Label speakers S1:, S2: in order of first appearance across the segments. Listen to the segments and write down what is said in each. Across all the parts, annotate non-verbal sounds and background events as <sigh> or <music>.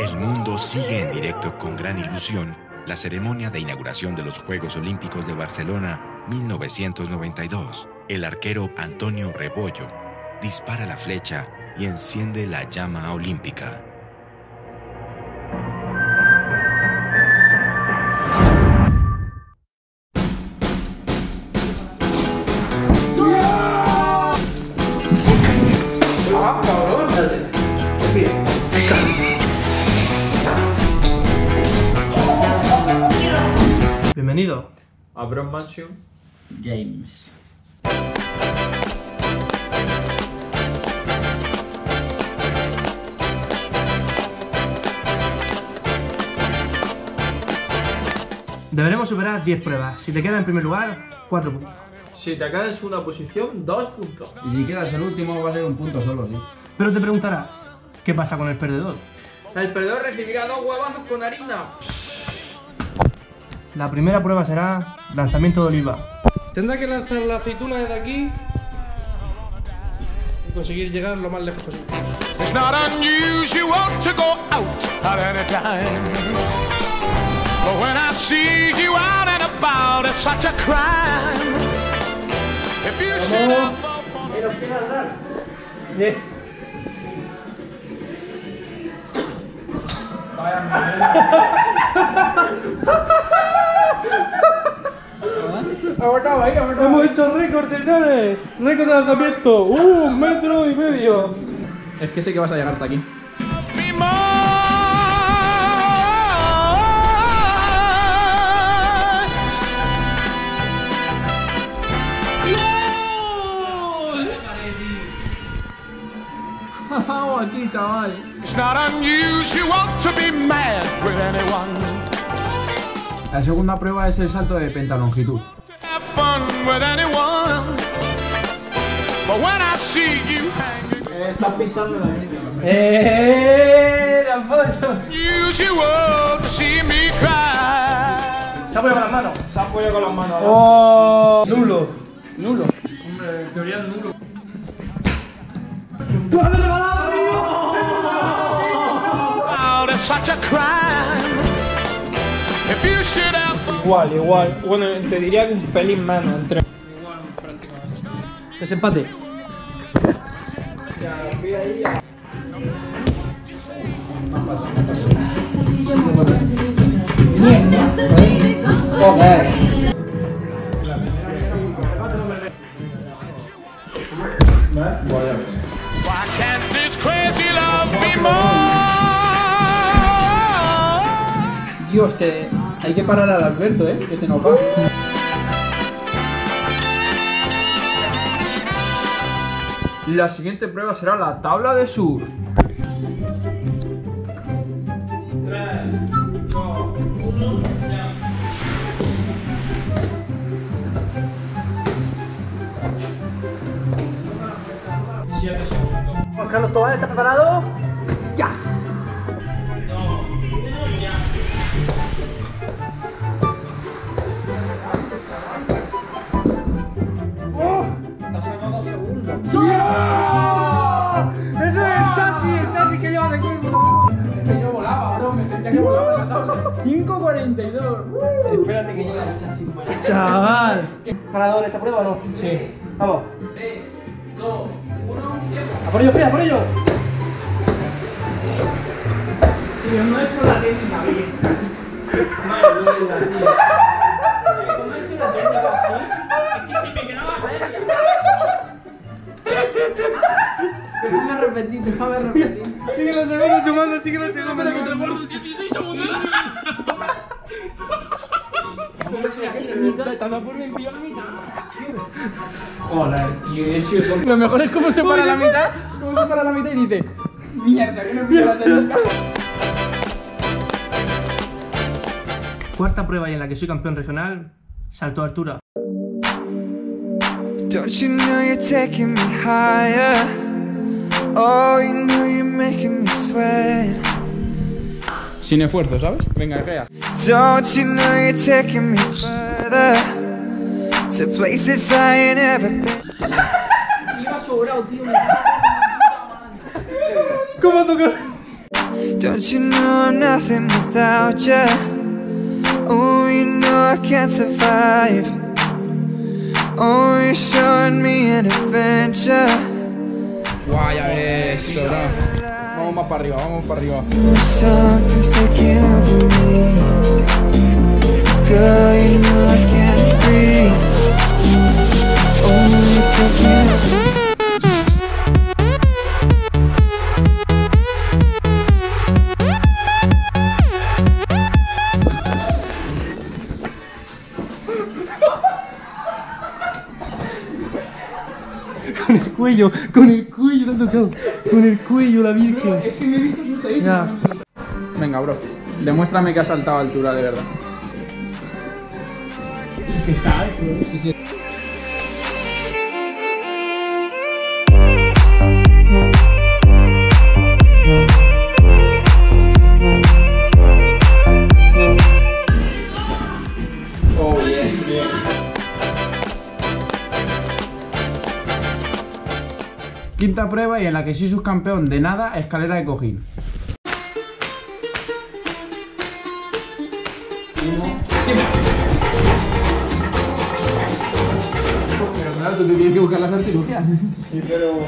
S1: El mundo sigue en directo con gran ilusión la ceremonia de inauguración de los Juegos Olímpicos de Barcelona 1992. El arquero Antonio Rebollo dispara la flecha y enciende la llama olímpica.
S2: Bienvenido.
S3: a Bron Mansion.
S4: James.
S2: Deberemos superar 10 pruebas. Si te queda en primer lugar, 4 puntos.
S3: Si te quedas en segunda posición, dos puntos.
S4: Y si quedas el último va a ser un punto solo, sí.
S2: Pero te preguntarás, ¿qué pasa con el perdedor?
S3: El perdedor recibirá dos huevazos con harina.
S2: La primera prueba será lanzamiento de oliva.
S5: Tendrá que lanzar la aceituna desde aquí y conseguir llegar lo más lejos posible.
S6: It's not unusual to go out at any time. But when I see you out and about, it's such a crime. If you sit up <laughs>
S5: Hemos hecho récord, señores. Récord de lanzamiento. Uh, un metro y medio.
S4: Es que sé que vas a llegar hasta aquí. aquí, chaval.
S6: It's not unusual to be mad with anyone.
S4: La segunda prueba es el salto de pentalongitud.
S6: You hanging,
S5: ¡Eh! ¡La foto!
S2: Se ha apoyado con las manos.
S3: Se apoya con las manos.
S5: ¡Oh! Nulo.
S4: Nulo.
S3: Hombre, teoría es nulo.
S5: Igual, igual. Bueno, te diría que un pelín menos entre. Desempate.
S6: Why can't this crazy love be more?
S4: Dios, que hay que parar al Alberto, ¿eh? Que se nos va.
S3: La siguiente prueba será la tabla de sur.
S2: Juan Carlos Tobal, ¿está preparado?
S5: ¡Eso es el chasis! ¡El chasis que lleva de cuerpo!
S4: Yo volaba, bro. Me sentía que volaba en la tabla. 5.42.
S3: Espérate que llegue el chasis.
S5: ¡Chaval!
S2: ¿Ganador esta prueba o no?
S4: Sí.
S2: Vamos. 3, 2, 1, ¡A por ello, espera, a por ello! Tío, no he hecho la técnica bien. <laughs> Madre mía, tío. ¿Cómo he hecho la técnica así? Déjame repetir, déjame repetir.
S5: Sigue los segundos sumando, sigue los segundos.
S3: Espera que te guardo 16 segundos. Por vencido la mitad.
S5: Hola, tío, eso es
S4: Lo mejor es cómo se para la mitad. Cómo se para la mitad y dice: Mierda, que no pillo la técnica.
S2: Cuarta prueba y en la que soy campeón regional, salto de altura.
S7: Don't you know you're taking me higher? Oh, you know you're making me sweat.
S4: Sin esfuerzo, ¿sabes? Venga, gea.
S7: Don't you know you're taking me further to places I ain't ever been?
S2: Iba sobrado, tío.
S5: ¿Cómo tocar?
S7: Don't you know I'm nothing without you? Oh, you know I can't survive. Oh, you're showing me an adventure.
S4: Guay, ya ves, sobrado. Vamos más para arriba, vamos para arriba.
S7: Something's taking over me. Girl, you know I can't
S5: cuello, con el cuello, le han tocado. Con el cuello, la virgen.
S4: Es que me he visto asustadísimo.
S5: Ya.
S4: Venga, bro. Demuéstrame que has saltado a altura de verdad. Oh, Quinta prueba y en la que soy subcampeón de nada, escalera de cojín. Pero claro, tú te tienes que buscar las artilugias. Sí, pero...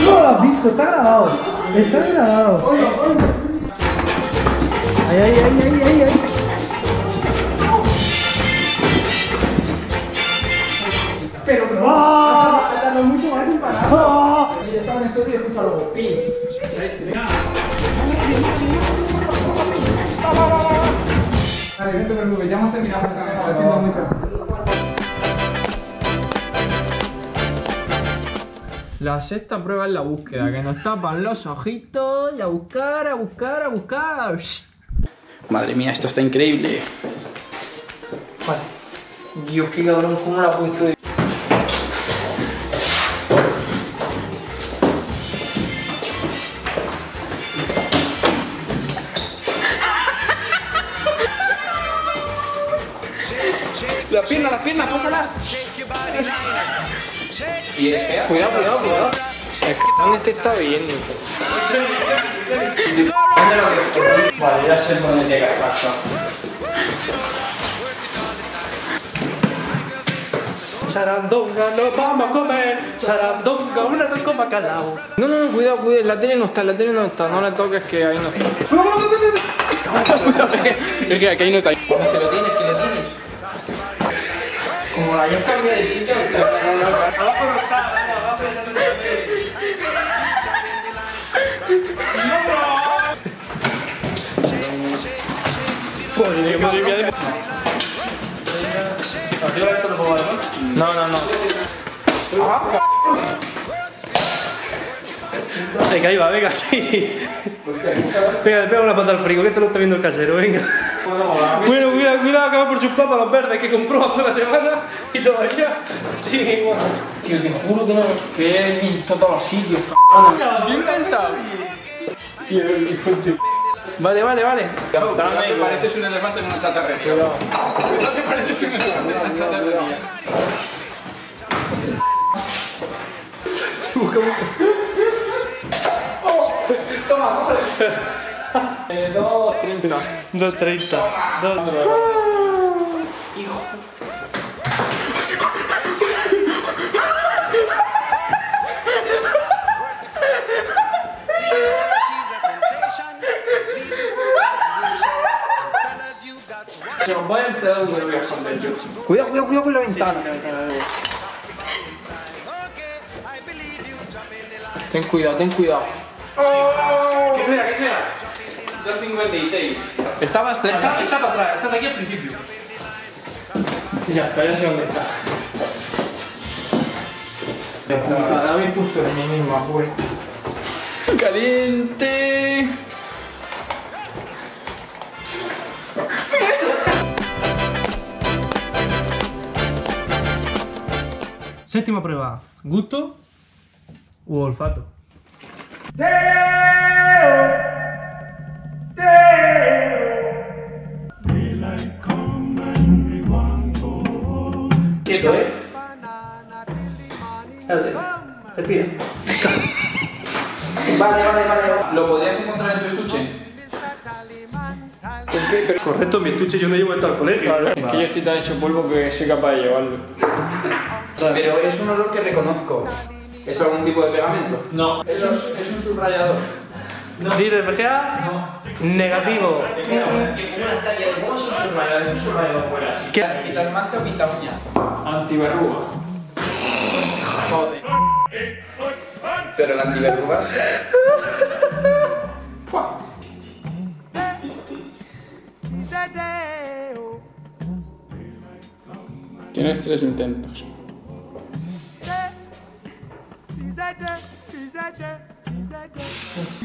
S5: No lo has visto, está grabado. Está grabado. Ay, ay, ay, ay, ay,
S4: ¡Ah! Tardó mucho más en parar. ¡Ah! Y estaba en estudio y escucha luego. ¡Pim! Vale, no te preocupes, ya hemos terminado lo siento mucho.
S3: La sexta prueba es la búsqueda, que nos tapan los ojitos y a buscar, a buscar, a buscar.
S4: Madre mía, esto está increíble.
S3: Dios, qué cabrón, cómo la ha puesto de... ¿Dónde te está viendo? Vale, ya sé dónde te cae paso.
S5: Sarandonga, nos vamos a comer. Sarandonga, una rico bacalao.
S3: No, no, no, cuidado, cuidado. La tele no está, la tele no está. No la toques que ahí no está.
S4: Es que aquí ahí no está.
S3: Que lo tienes, que lo tienes. Como la yo cambié de sitio, te no, no, no.
S5: Abajo no está, abajo No,
S3: no, no.
S5: Venga, ahí va, venga, sí. Venga, le pego una pata al frigo, que esto lo está viendo el casero, venga. Bueno, cuidado, cuidado, va por sus plátanos verdes que compró hace una semana y todavía sigue igual.
S3: Tío, te juro que no. Que he visto todos los sitios,
S4: Bien pensado. Vale, vale, vale. Dame, pareces un elefante en una chatarrería. No te pareces un elefante en una chatarrería. Toma, coge.
S3: Eh, dos, treinta.
S5: 2.30.
S3: Se os voy a enterar de lo voy a esconder yo.
S4: Cuidado, cuidado, cuidado con la ventana.
S3: Ten cuidado, ten cuidado.
S5: ¿Qué espera, qué espera?
S4: 256. Estabas
S5: Está,
S4: cerca.
S5: está para atrás, está de aquí al principio. Ya está, ya sé dónde está.
S3: Puta, la habéis puesto en mí misma, pues.
S4: Caliente.
S5: Séptima prueba. ¿Gusto u olfato?
S3: ¿Qué es?
S5: Espérate. Respira.
S4: Vale, vale, vale. ¿Lo podrías encontrar en tu
S5: Correcto, mi estuche yo no llevo esto al colegio.
S3: Es que yo estoy tan hecho polvo que soy capaz de llevarlo.
S4: Pero es un olor que reconozco. ¿Es algún tipo de pegamento?
S3: No.
S4: Es un, es un subrayador.
S5: Di reflejea. Negativo.
S3: ¿Cómo es un subrayador? Es un subrayador huele así.
S5: ¿Qué?
S4: ¿Quita esmalte o pinta uña?
S3: Antiverruga.
S4: Joder. Pero el antiverrugas. <laughs> Tienes tres intentos.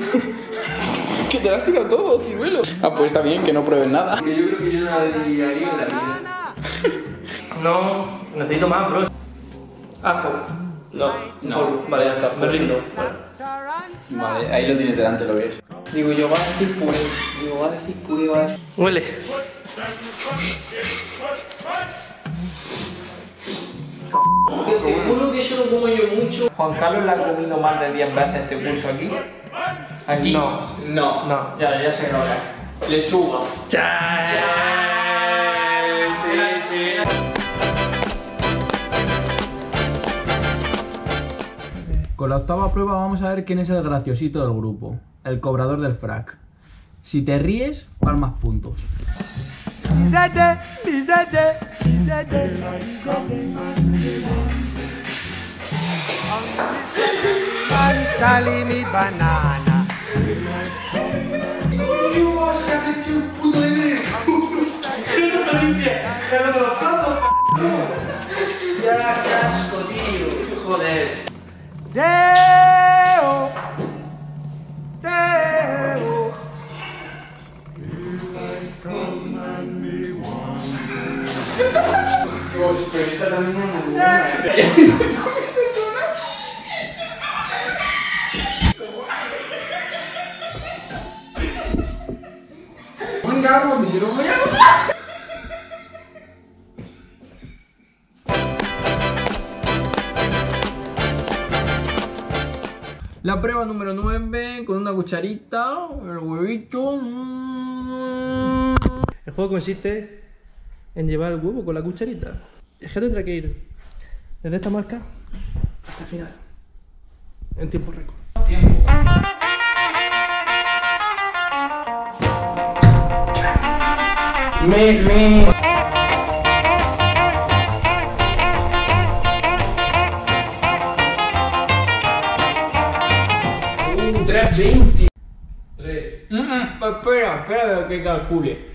S4: <laughs> que te lo has tirado todo, ciruelo. Ah, pues está bien que no pruebes nada.
S3: yo creo que yo no la diría en la vida. <laughs>
S5: No, necesito más, bro. Ajo.
S3: No,
S5: No, vale, ya está. Me rindo.
S4: Vale, ahí lo tienes delante, lo ves.
S3: Digo, yo va a decir puré.
S5: Huele.
S3: Te juro que eso lo como yo mucho. Juan Carlos la ha comido más de 10 veces este curso aquí. Aquí.
S5: No.
S3: No.
S5: No.
S3: Ya, ya sé que lo es. Lechuga.
S5: Sí.
S8: Con la octava prueba vamos a ver quién es el graciosito del grupo, el cobrador del frac. Si te ríes, palmas puntos.
S7: Dale
S3: La prueba número 9 con una cucharita, el huevito.
S5: El juego consiste en llevar el huevo con la cucharita. Es que tendrá que ir desde esta marca hasta el final. En tiempo récord.
S3: Me, me. Uh, 320. 3. espera, espera que calcule.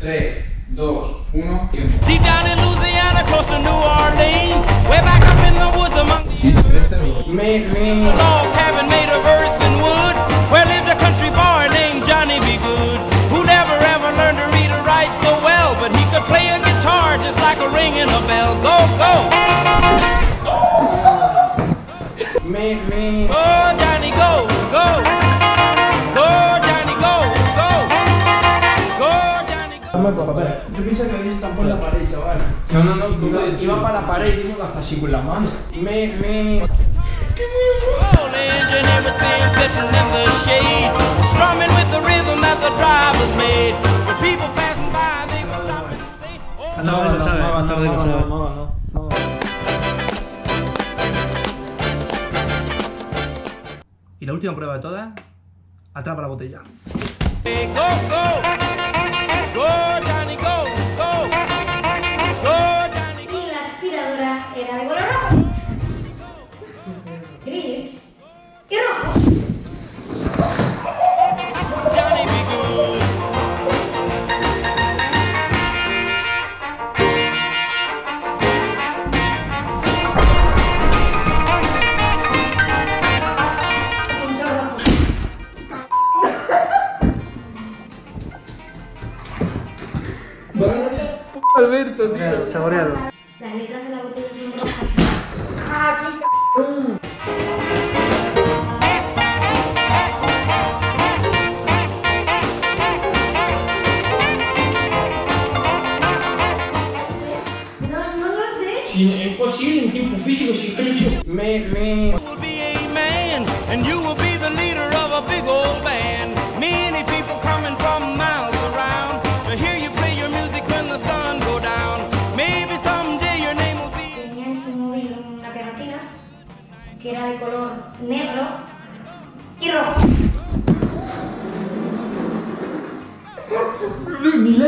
S4: 3, 2, 1, tiempo.
S9: Deep down in Louisiana, close to New Orleans, way back up in the woods among the
S4: Sí, 3.
S3: Me, me.
S9: log cabin made of earth and wood, where lived a country boy named Johnny B. Good, who never ever learned to read or write so well, but he could play a guitar just like a ringing a bell. Go, go,
S3: Me, me.
S2: La pared, chaval.
S3: No, no, no, tú iba para la pared y tengo que hacer así con las manos. Me, me.
S5: Sabe,
S3: no,
S5: hasta ahora lo
S3: no,
S5: sabe.
S3: no, no, no.
S5: Y la última prueba de todas, atrapa la botella.
S9: go, go, go, Johnny, go,
S3: Alberto, tío.
S5: Saborealo.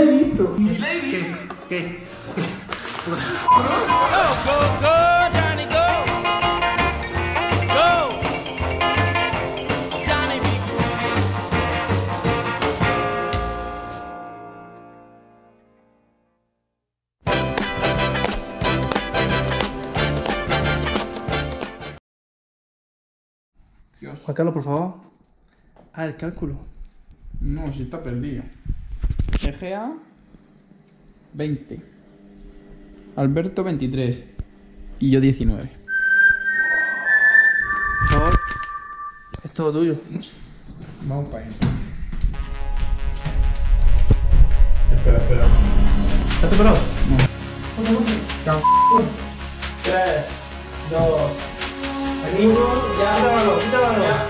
S4: Ni la he visto.
S5: ¿Qué?
S9: Go, go, go, Johnny, go. Go. Johnny.
S10: Dios.
S5: Juan Carlos, por favor. Ah, el cálculo.
S10: No, si está perdido. Egea 20. Alberto 23. Y yo 19.
S5: Por favor. Es todo tuyo.
S10: Vamos para ahí.
S11: Espera, espera.
S5: ¿Estás preparado?
S4: Tres, dos. Amigo, ya. Quítalo, quítalo. Ya. ¡Oh! ¡Me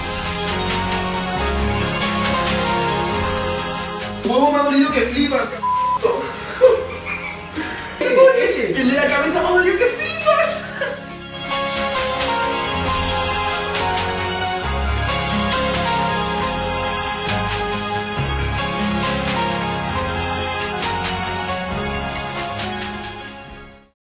S12: huevo me ha dolido que flipas, c***. Ese, ese. El de la cabeza me ha dolido que flipas.